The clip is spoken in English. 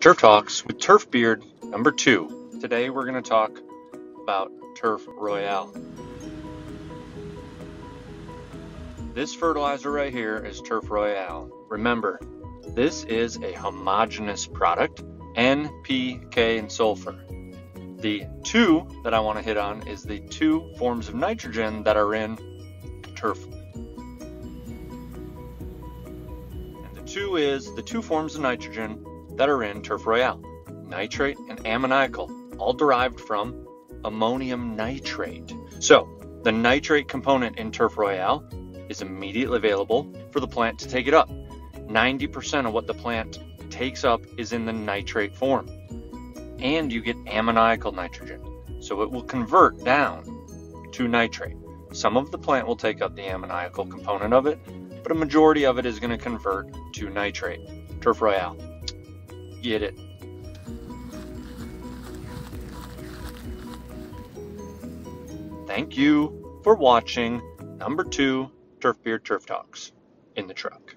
Turf Talks with Turf Beard number two. Today we're going to talk about Turf Royale. This fertilizer right here is Turf Royale. Remember, this is a homogeneous product, N, P, K, and sulfur. The two that I want to hit on is the two forms of nitrogen that are in turf. And the two is the two forms of nitrogen that are in Turf Royale nitrate and ammoniacal, all derived from ammonium nitrate. So, the nitrate component in Turf Royale is immediately available for the plant to take it up. 90% of what the plant takes up is in the nitrate form. And you get ammoniacal nitrogen, so it will convert down to nitrate. Some of the plant will take up the ammoniacal component of it, but a majority of it is going to convert to nitrate. Turf Royale. Get it. Thank you for watching number two Turf Beard Turf Talks in the truck.